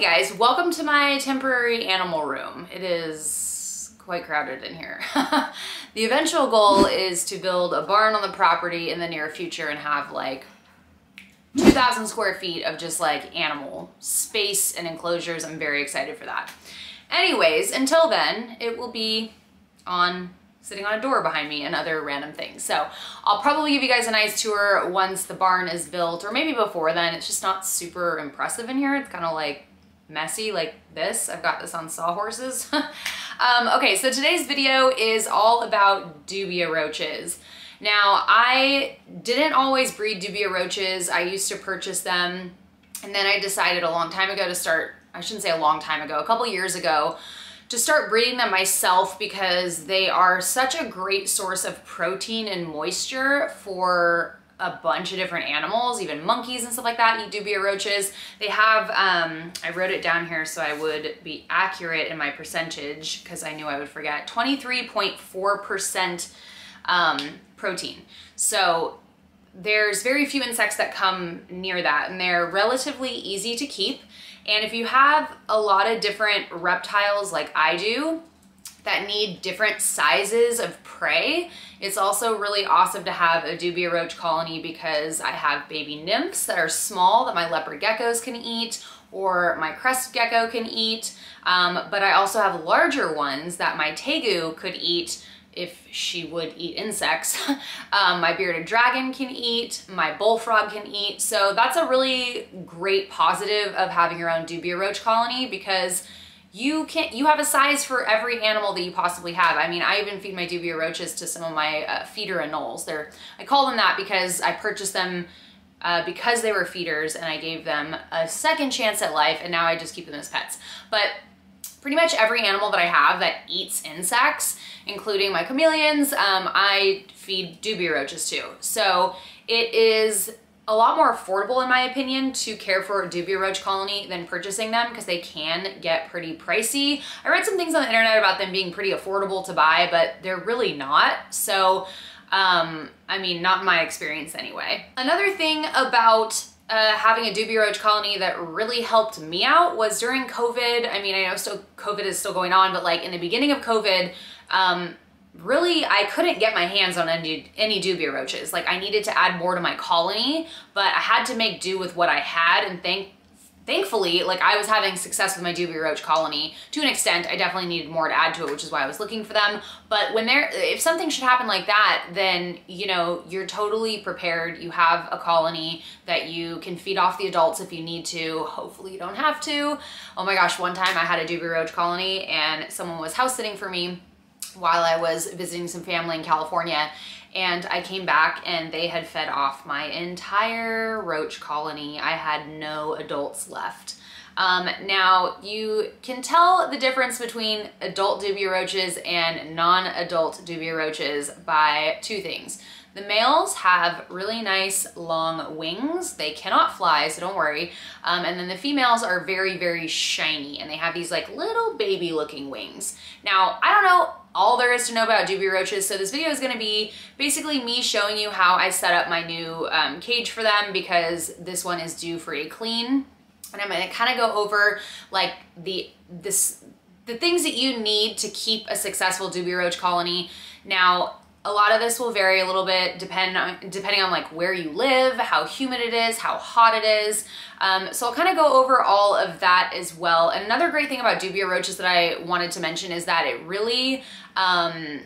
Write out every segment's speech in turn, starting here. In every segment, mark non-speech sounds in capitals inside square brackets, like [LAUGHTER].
Guys, welcome to my temporary animal room. It is quite crowded in here. [LAUGHS] the eventual goal is to build a barn on the property in the near future and have like 2,000 square feet of just like animal space and enclosures. I'm very excited for that. Anyways, until then, it will be on sitting on a door behind me and other random things. So I'll probably give you guys a nice tour once the barn is built or maybe before then. It's just not super impressive in here. It's kind of like messy like this. I've got this on sawhorses. [LAUGHS] um, okay, so today's video is all about dubia roaches. Now, I didn't always breed dubia roaches. I used to purchase them and then I decided a long time ago to start, I shouldn't say a long time ago, a couple years ago, to start breeding them myself because they are such a great source of protein and moisture for a bunch of different animals, even monkeys and stuff like that eat dubia roaches. They have, um, I wrote it down here so I would be accurate in my percentage because I knew I would forget, 23.4% um, protein. So there's very few insects that come near that and they're relatively easy to keep. And if you have a lot of different reptiles like I do, that need different sizes of prey. It's also really awesome to have a dubia roach colony because I have baby nymphs that are small that my leopard geckos can eat or my crest gecko can eat. Um, but I also have larger ones that my tegu could eat if she would eat insects. [LAUGHS] um, my bearded dragon can eat, my bullfrog can eat. So that's a really great positive of having your own dubia roach colony because you can you have a size for every animal that you possibly have. I mean, I even feed my dubia roaches to some of my uh, feeder anoles. They're I call them that because I purchased them uh, because they were feeders and I gave them a second chance at life and now I just keep them as pets. But pretty much every animal that I have that eats insects, including my chameleons, um, I feed dubia roaches too. So it is a lot more affordable in my opinion to care for a dubia roach colony than purchasing them because they can get pretty pricey. I read some things on the internet about them being pretty affordable to buy, but they're really not. So, um, I mean, not my experience anyway. Another thing about uh, having a dubia roach colony that really helped me out was during COVID. I mean, I know still COVID is still going on, but like in the beginning of COVID, um, really I couldn't get my hands on any, any dubia roaches. Like I needed to add more to my colony, but I had to make do with what I had and thank thankfully, like I was having success with my dubia roach colony to an extent. I definitely needed more to add to it, which is why I was looking for them. But when there, if something should happen like that, then, you know, you're totally prepared. You have a colony that you can feed off the adults if you need to. Hopefully you don't have to. Oh my gosh, one time I had a dubia roach colony and someone was house sitting for me while I was visiting some family in California and I came back and they had fed off my entire roach colony. I had no adults left. Um, now you can tell the difference between adult dubia roaches and non-adult dubia roaches by two things. The males have really nice long wings. They cannot fly, so don't worry. Um, and then the females are very, very shiny and they have these like little baby looking wings. Now, I don't know all there is to know about dubia roaches. So this video is gonna be basically me showing you how I set up my new um, cage for them because this one is due for a clean. And I'm gonna kind of go over like the, this, the things that you need to keep a successful dubia roach colony. Now, a lot of this will vary a little bit depend on, depending on like where you live, how humid it is, how hot it is. Um, so I'll kind of go over all of that as well. And another great thing about dubia roaches that I wanted to mention is that it really um,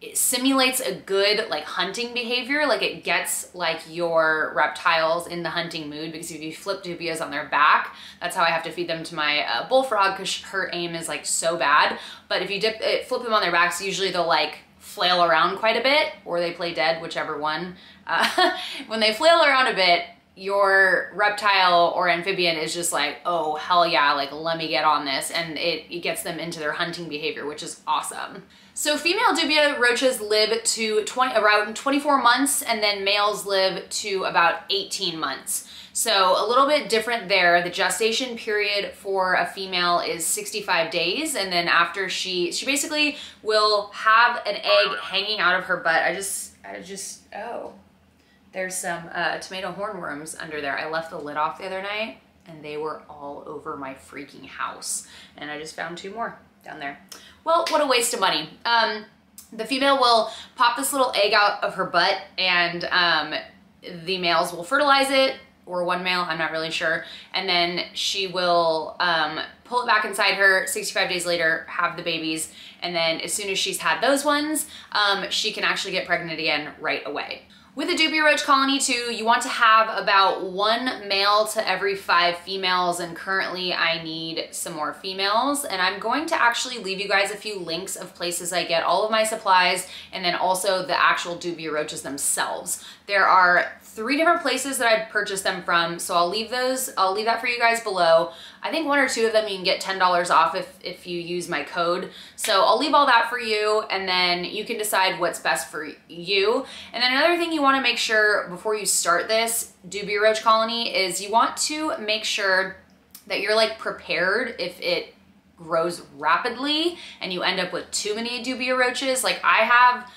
it simulates a good like hunting behavior like it gets like your reptiles in the hunting mood because if you flip dubias on their back that's how I have to feed them to my uh, bullfrog because her aim is like so bad but if you dip it, flip them on their backs usually they'll like flail around quite a bit or they play dead, whichever one. Uh, [LAUGHS] when they flail around a bit, your reptile or amphibian is just like, oh, hell yeah, like let me get on this. And it, it gets them into their hunting behavior, which is awesome. So female dubia roaches live to 20, around 24 months and then males live to about 18 months. So a little bit different there. The gestation period for a female is 65 days. And then after she, she basically will have an egg hanging out of her butt. I just, I just, oh, there's some uh, tomato hornworms under there. I left the lid off the other night and they were all over my freaking house. And I just found two more down there. Well, what a waste of money. Um, the female will pop this little egg out of her butt and um, the males will fertilize it or one male, I'm not really sure. And then she will um, pull it back inside her 65 days later, have the babies. And then as soon as she's had those ones, um, she can actually get pregnant again right away. With a dubia roach colony too, you want to have about one male to every five females and currently I need some more females and I'm going to actually leave you guys a few links of places I get all of my supplies and then also the actual dubia roaches themselves. There are three different places that I purchased them from. So I'll leave those, I'll leave that for you guys below. I think one or two of them you can get $10 off if, if you use my code. So I'll leave all that for you and then you can decide what's best for you. And then another thing you wanna make sure before you start this dubia roach colony is you want to make sure that you're like prepared if it grows rapidly and you end up with too many dubia roaches. Like I have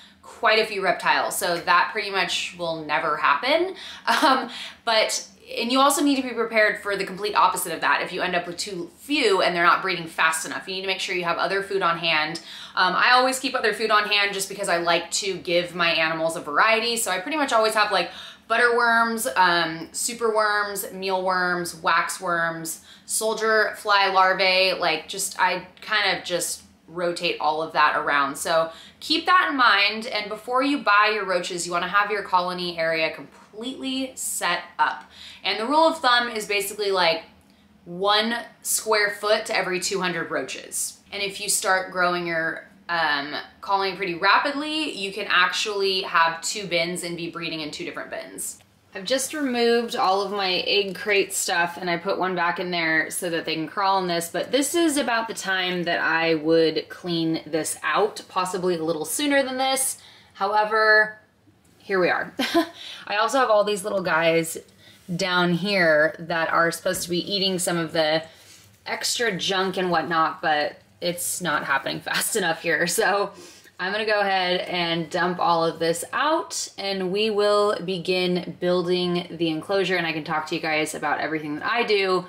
quite a few reptiles, so that pretty much will never happen. [LAUGHS] Um, but and you also need to be prepared for the complete opposite of that. If you end up with too few and they're not breeding fast enough, you need to make sure you have other food on hand. Um, I always keep other food on hand just because I like to give my animals a variety. So I pretty much always have like butter worms, um, super worms, mealworms, wax worms, soldier fly larvae, like just, I kind of just rotate all of that around. So keep that in mind. And before you buy your roaches, you wanna have your colony area completely set up. And the rule of thumb is basically like one square foot to every 200 roaches. And if you start growing your um, colony pretty rapidly, you can actually have two bins and be breeding in two different bins. I've just removed all of my egg crate stuff and I put one back in there so that they can crawl in this, but this is about the time that I would clean this out, possibly a little sooner than this. However, here we are. [LAUGHS] I also have all these little guys down here that are supposed to be eating some of the extra junk and whatnot, but it's not happening [LAUGHS] fast enough here. So I'm gonna go ahead and dump all of this out and we will begin building the enclosure and I can talk to you guys about everything that I do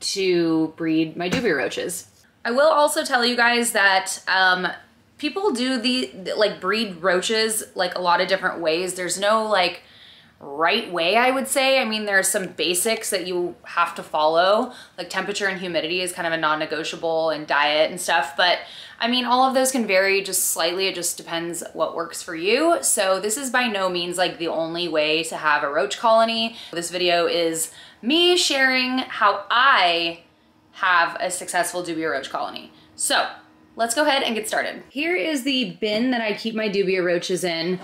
to breed my dubia roaches. I will also tell you guys that um, people do the, like breed roaches like a lot of different ways. There's no like right way, I would say. I mean, there are some basics that you have to follow, like temperature and humidity is kind of a non-negotiable and diet and stuff, but I mean, all of those can vary just slightly. It just depends what works for you. So this is by no means like the only way to have a roach colony. This video is me sharing how I have a successful dubia roach colony. So let's go ahead and get started. Here is the bin that I keep my dubia roaches in.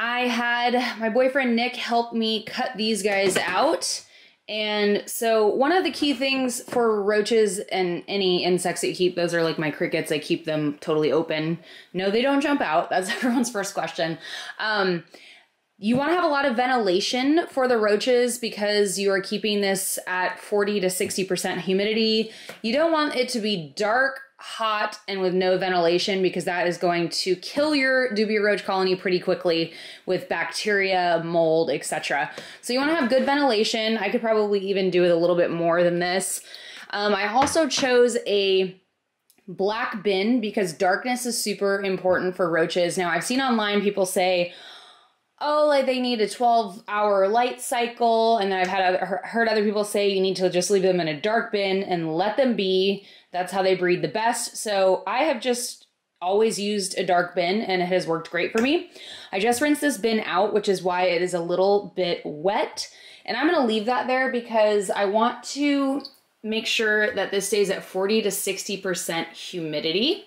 I had my boyfriend Nick help me cut these guys out. And so one of the key things for roaches and any insects that you keep, those are like my crickets. I keep them totally open. No, they don't jump out. That's [LAUGHS] everyone's first question. Um, you want to have a lot of ventilation for the roaches because you are keeping this at 40 to 60% humidity. You don't want it to be dark hot and with no ventilation because that is going to kill your dubia roach colony pretty quickly with bacteria, mold, etc. So you want to have good ventilation. I could probably even do it a little bit more than this. Um, I also chose a black bin because darkness is super important for roaches. Now I've seen online people say, oh, like they need a 12 hour light cycle. And then I've had heard other people say you need to just leave them in a dark bin and let them be that's how they breed the best. So I have just always used a dark bin and it has worked great for me. I just rinsed this bin out, which is why it is a little bit wet. And I'm gonna leave that there because I want to make sure that this stays at 40 to 60% humidity.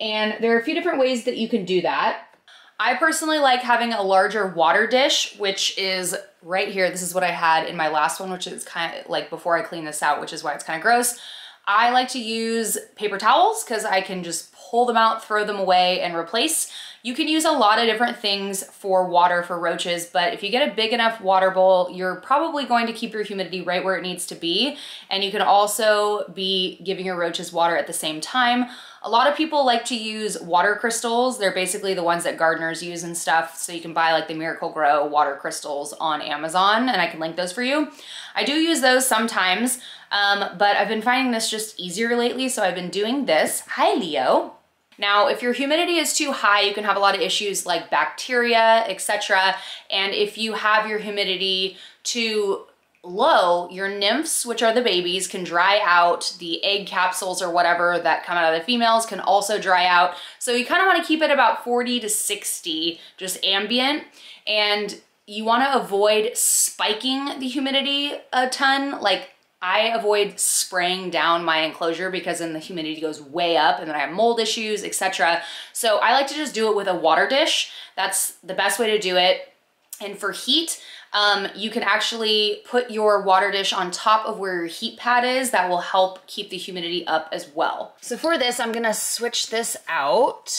And there are a few different ways that you can do that. I personally like having a larger water dish, which is right here. This is what I had in my last one, which is kind of like before I clean this out, which is why it's kind of gross. I like to use paper towels because I can just pull them out, throw them away, and replace. You can use a lot of different things for water for roaches, but if you get a big enough water bowl, you're probably going to keep your humidity right where it needs to be. And you can also be giving your roaches water at the same time. A lot of people like to use water crystals. They're basically the ones that gardeners use and stuff. So you can buy like the Miracle-Gro water crystals on Amazon and I can link those for you. I do use those sometimes, um, but I've been finding this just easier lately. So I've been doing this. Hi, Leo. Now, if your humidity is too high, you can have a lot of issues like bacteria, etc. And if you have your humidity too low, your nymphs, which are the babies, can dry out. The egg capsules or whatever that come out of the females can also dry out. So you kind of want to keep it about 40 to 60, just ambient. And you want to avoid spiking the humidity a ton. Like I avoid spraying down my enclosure because then the humidity goes way up and then I have mold issues, etc. So I like to just do it with a water dish. That's the best way to do it. And for heat, um, you can actually put your water dish on top of where your heat pad is. That will help keep the humidity up as well. So for this, I'm gonna switch this out.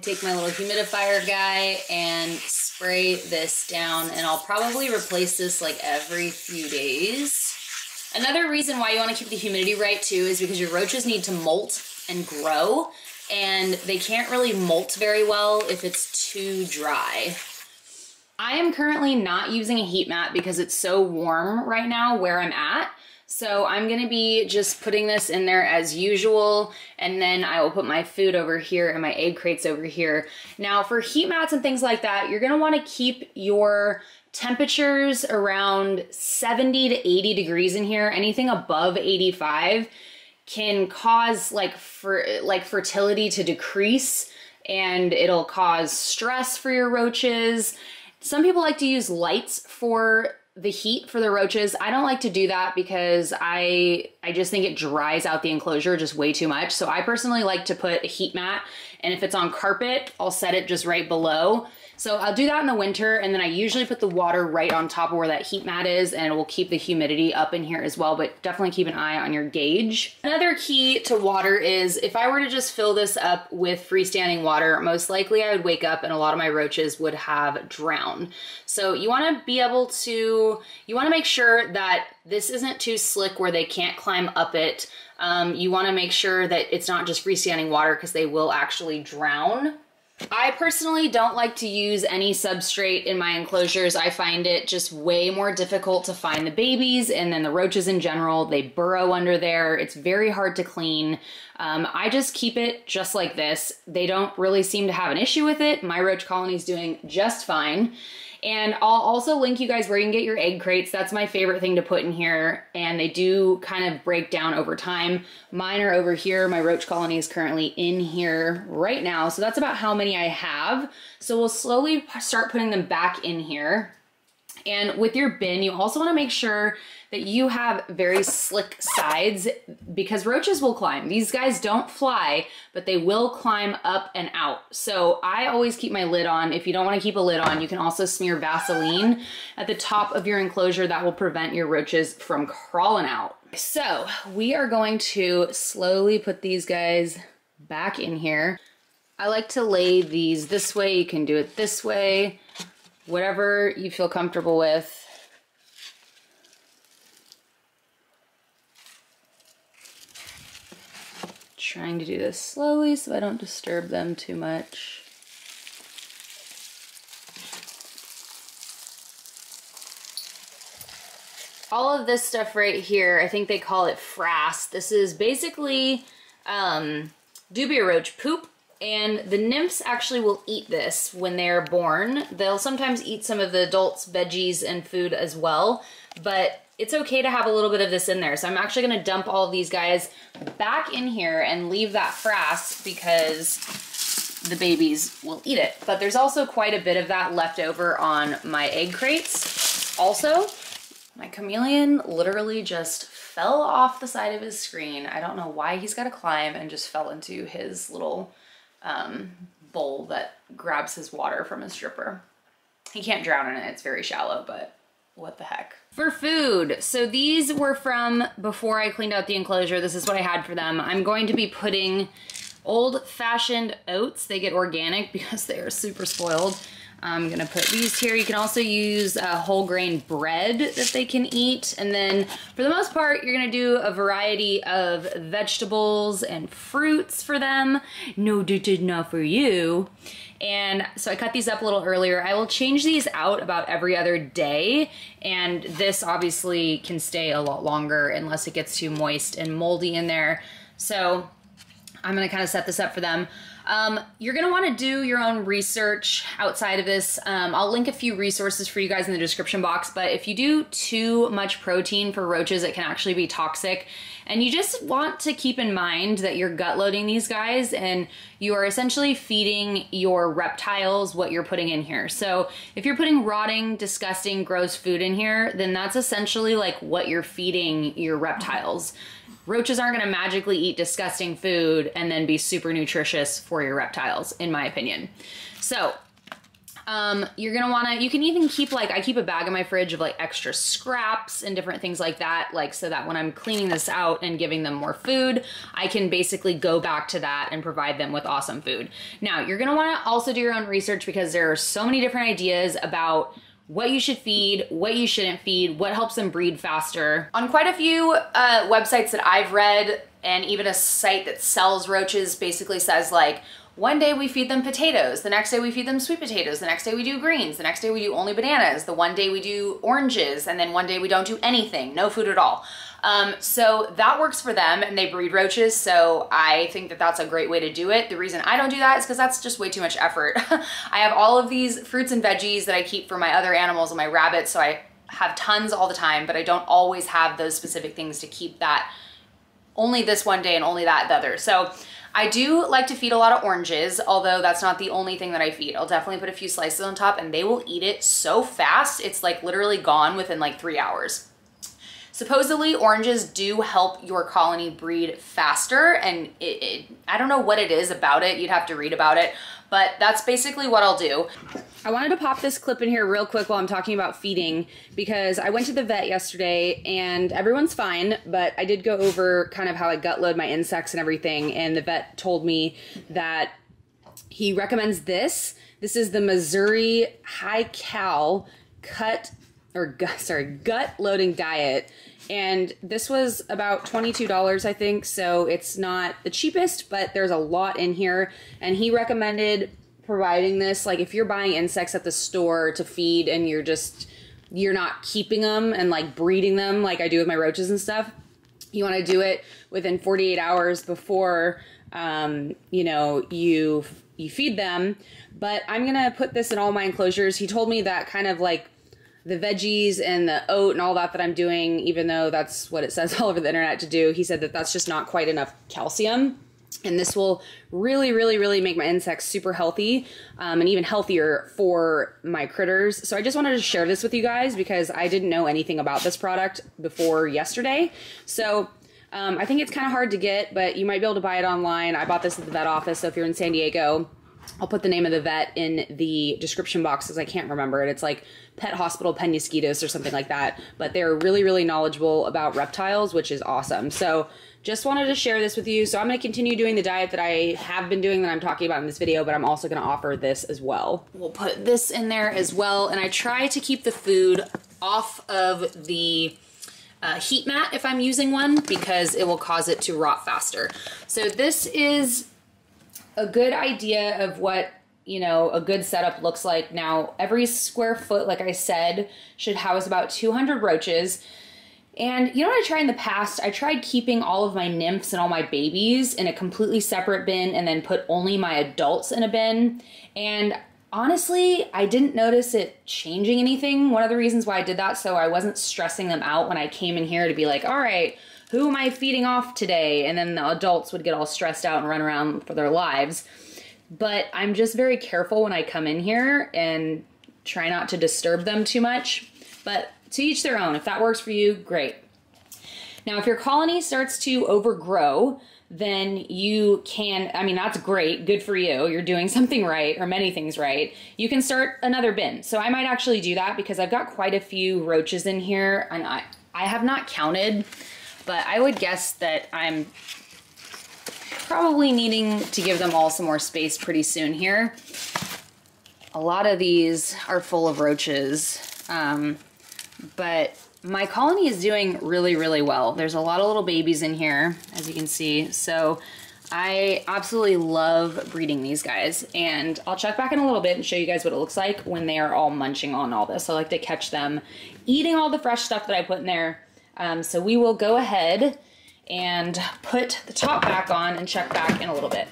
Take my little humidifier guy and spray this down and I'll probably replace this like every few days. Another reason why you wanna keep the humidity right too is because your roaches need to molt and grow and they can't really molt very well if it's too dry. I am currently not using a heat mat because it's so warm right now where I'm at. So I'm gonna be just putting this in there as usual, and then I will put my food over here and my egg crates over here. Now for heat mats and things like that, you're gonna wanna keep your temperatures around 70 to 80 degrees in here. Anything above 85 can cause like for like fertility to decrease and it'll cause stress for your roaches some people like to use lights for the heat for the roaches. I don't like to do that because I I just think it dries out the enclosure just way too much. So I personally like to put a heat mat and if it's on carpet, I'll set it just right below so I'll do that in the winter and then I usually put the water right on top of where that heat mat is and it will keep the humidity up in here as well, but definitely keep an eye on your gauge. Another key to water is if I were to just fill this up with freestanding water, most likely I would wake up and a lot of my roaches would have drowned. So you wanna be able to, you wanna make sure that this isn't too slick where they can't climb up it. Um, you wanna make sure that it's not just freestanding water because they will actually drown. I personally don't like to use any substrate in my enclosures. I find it just way more difficult to find the babies and then the roaches in general. They burrow under there. It's very hard to clean. Um, I just keep it just like this. They don't really seem to have an issue with it. My roach colony is doing just fine. And I'll also link you guys where you can get your egg crates. That's my favorite thing to put in here. And they do kind of break down over time. Mine are over here. My roach colony is currently in here right now. So that's about how many I have. So we'll slowly start putting them back in here. And with your bin, you also wanna make sure that you have very slick sides because roaches will climb. These guys don't fly, but they will climb up and out. So I always keep my lid on. If you don't wanna keep a lid on, you can also smear Vaseline at the top of your enclosure that will prevent your roaches from crawling out. So we are going to slowly put these guys back in here. I like to lay these this way. You can do it this way, whatever you feel comfortable with. trying to do this slowly so I don't disturb them too much. All of this stuff right here, I think they call it frass. This is basically um, dubia roach poop and the nymphs actually will eat this when they're born. They'll sometimes eat some of the adults' veggies and food as well, but it's okay to have a little bit of this in there. So I'm actually gonna dump all of these guys back in here and leave that frass because the babies will eat it. But there's also quite a bit of that left over on my egg crates. Also, my chameleon literally just fell off the side of his screen. I don't know why he's got to climb and just fell into his little um, bowl that grabs his water from his dripper. He can't drown in it, it's very shallow, but what the heck. For food, so these were from before I cleaned out the enclosure. This is what I had for them. I'm going to be putting old fashioned oats. They get organic [LAUGHS] because they are super spoiled. I'm gonna put these here. You can also use uh, whole grain bread that they can eat. And then for the most part, you're gonna do a variety of vegetables and fruits for them. No, is not for you. And so I cut these up a little earlier. I will change these out about every other day. And this obviously can stay a lot longer unless it gets too moist and moldy in there. So I'm gonna kind of set this up for them. Um, you're gonna wanna do your own research outside of this. Um, I'll link a few resources for you guys in the description box, but if you do too much protein for roaches, it can actually be toxic. And you just want to keep in mind that you're gut loading these guys and you are essentially feeding your reptiles what you're putting in here. So if you're putting rotting, disgusting, gross food in here, then that's essentially like what you're feeding your reptiles. Roaches aren't gonna magically eat disgusting food and then be super nutritious for your reptiles, in my opinion. So um, you're gonna wanna, you can even keep like, I keep a bag in my fridge of like extra scraps and different things like that, like so that when I'm cleaning this out and giving them more food, I can basically go back to that and provide them with awesome food. Now, you're gonna wanna also do your own research because there are so many different ideas about what you should feed, what you shouldn't feed, what helps them breed faster. On quite a few uh, websites that I've read, and even a site that sells roaches basically says like, one day we feed them potatoes, the next day we feed them sweet potatoes, the next day we do greens, the next day we do only bananas, the one day we do oranges, and then one day we don't do anything, no food at all. Um, so that works for them and they breed roaches. So I think that that's a great way to do it. The reason I don't do that is because that's just way too much effort. [LAUGHS] I have all of these fruits and veggies that I keep for my other animals and my rabbits. So I have tons all the time, but I don't always have those specific things to keep that only this one day and only that the other. So I do like to feed a lot of oranges, although that's not the only thing that I feed. I'll definitely put a few slices on top and they will eat it so fast. It's like literally gone within like three hours. Supposedly oranges do help your colony breed faster and it, it, I don't know what it is about it. You'd have to read about it, but that's basically what I'll do. I wanted to pop this clip in here real quick while I'm talking about feeding because I went to the vet yesterday and everyone's fine, but I did go over kind of how I gut load my insects and everything and the vet told me that he recommends this. This is the Mazuri High Cal Cut or gut, sorry, gut loading diet and this was about $22, I think. So it's not the cheapest, but there's a lot in here. And he recommended providing this. Like if you're buying insects at the store to feed and you're just, you're not keeping them and like breeding them like I do with my roaches and stuff, you want to do it within 48 hours before, um, you know, you, you feed them. But I'm going to put this in all my enclosures. He told me that kind of like the veggies and the oat and all that that I'm doing, even though that's what it says [LAUGHS] all over the internet to do, he said that that's just not quite enough calcium. And this will really, really, really make my insects super healthy um, and even healthier for my critters. So I just wanted to share this with you guys because I didn't know anything about this product before yesterday. So um, I think it's kind of hard to get, but you might be able to buy it online. I bought this at the vet office, so if you're in San Diego, I'll put the name of the vet in the description box because I can't remember it. It's like Pet Hospital Penasquitos or something like that. But they're really, really knowledgeable about reptiles, which is awesome. So just wanted to share this with you. So I'm going to continue doing the diet that I have been doing that I'm talking about in this video, but I'm also going to offer this as well. We'll put this in there as well. And I try to keep the food off of the uh, heat mat if I'm using one because it will cause it to rot faster. So this is a good idea of what you know a good setup looks like. Now every square foot like i said should house about 200 roaches. And you know what i tried in the past? I tried keeping all of my nymphs and all my babies in a completely separate bin and then put only my adults in a bin. And honestly i didn't notice it changing anything. One of the reasons why i did that so i wasn't stressing them out when i came in here to be like all right who am I feeding off today? And then the adults would get all stressed out and run around for their lives. But I'm just very careful when I come in here and try not to disturb them too much. But to each their own. If that works for you, great. Now, if your colony starts to overgrow, then you can, I mean, that's great, good for you. You're doing [LAUGHS] something right or many things right. You can start another bin. So I might actually do that because I've got quite a few roaches in here and I, I have not counted but I would guess that I'm probably needing to give them all some more space pretty soon here. A lot of these are full of roaches, um, but my colony is doing really, really well. There's a lot of little babies in here, as you can see. So I absolutely love breeding these guys and I'll check back in a little bit and show you guys what it looks like when they are all munching on all this. I like to catch them eating all the fresh stuff that I put in there. Um, so we will go ahead and put the top back on and check back in a little bit.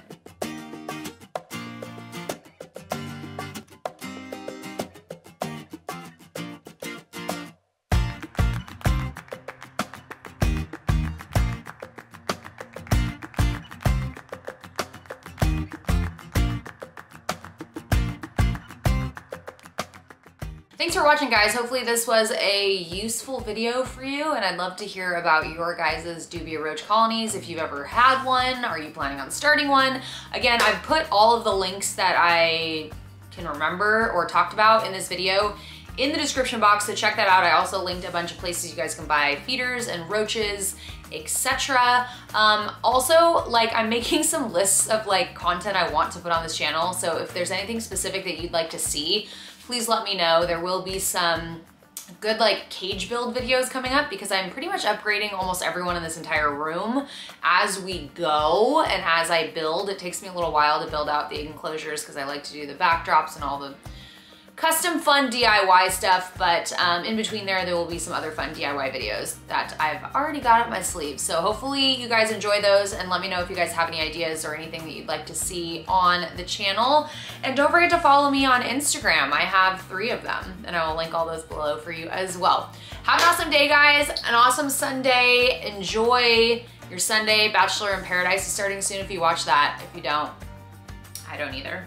Watching guys. Hopefully this was a useful video for you and I'd love to hear about your guys' dubia roach colonies. If you've ever had one, are you planning on starting one? Again, I've put all of the links that I can remember or talked about in this video in the description box, so check that out. I also linked a bunch of places you guys can buy feeders and roaches, etc. Um, also, like I'm making [LAUGHS] some lists of like content I want to put on this channel, so if there's anything specific that you'd like to see, please let me know. There will be some good like cage build videos coming up because I'm pretty much upgrading almost everyone in this entire room as we go and as I build. It takes me a little while to build out the enclosures because I like to do the backdrops and all the custom fun DIY stuff, but um, in between there, there will be some other fun DIY videos that I've already got up my sleeve. So hopefully you guys enjoy those and let me know if you guys have any ideas or anything that you'd like to see on the channel. And don't forget to follow me on Instagram. I have three of them and I will link all those below for you as well. Have an awesome day, guys. An awesome Sunday. Enjoy your Sunday. Bachelor in Paradise is starting soon if you watch that. If you don't, I don't either.